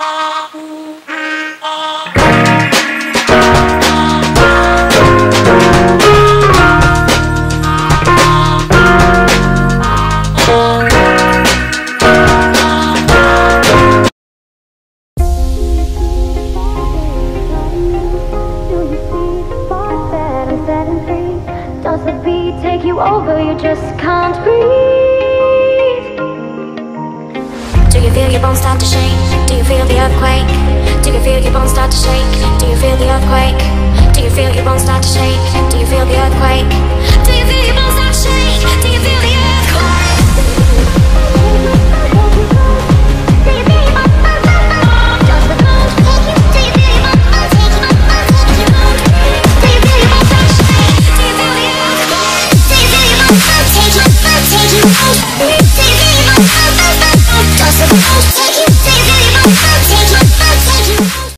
Does the beat take you over, you just can't breathe Do you feel your bones start to shake? to shake? Do you feel the earthquake? Do you feel your bones start to shake? Do you feel the earthquake? Do you feel your bones start to shake? Do you feel the earthquake? you you you you you you